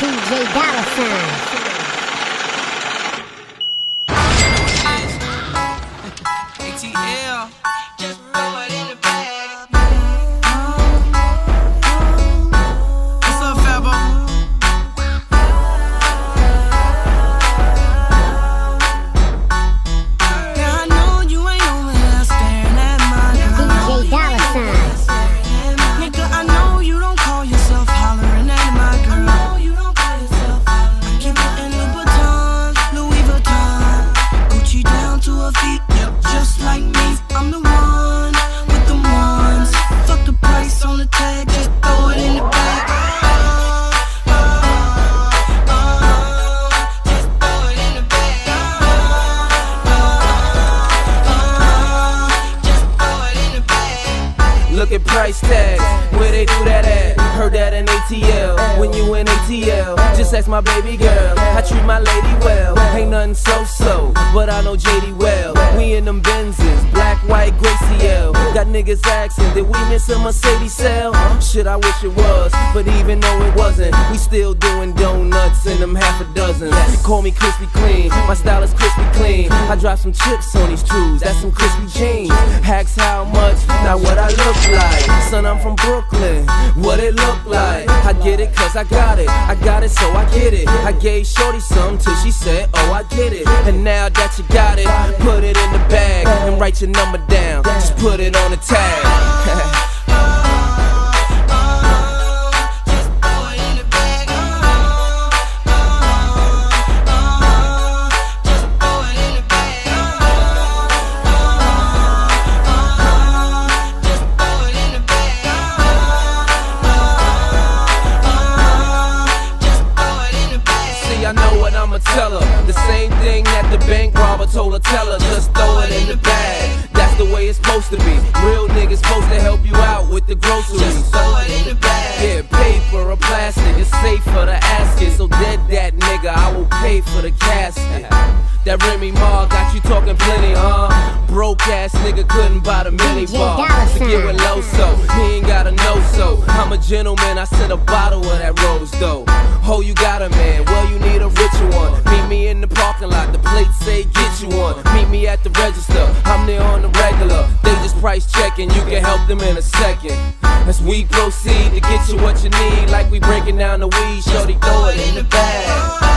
DJ Dollar Sign. Look at price tags, where they do that at? Heard that in ATL, when you in ATL. Just ask my baby girl, I treat my lady well. Ain't nothing so so, but I know JD well. We in them Benzes, black, white, gray CL. Got niggas asking, did we miss a Mercedes sale? Shit, I wish it was, but even though it wasn't, we still doing donuts in them half a dozen. Call me crispy clean, my style is crispy clean. I drop some chips on these trues, that's some crispy jeans. Hacks how much, not what I look like. Son, I'm from Brooklyn, what it look like. I get it cause I got it, I got it so I get it. I gave Shorty some till she said, oh I get it. And now that you your number down. Just put it on the tag. I'ma tell her. The same thing that the bank robber told her, tell her, just throw it in the bag. That's the way it's supposed to be. Real niggas supposed to help you out with the groceries. Just throw it in the bag. Yeah, paper or plastic, it's safe for the asket. So dead that nigga, I will pay for the casket. That Remy Ma got you talking plenty, huh? Broke ass nigga couldn't buy the mini bar. To get with low so, he ain't got a no so. I'm a gentleman, I sent a bottle of that rose though. Oh, you got a man, me at the register, I'm there on the regular. They just price checking, you can help them in a second. As we proceed to get you what you need, like we breaking down the weed, shorty throw it in the bag.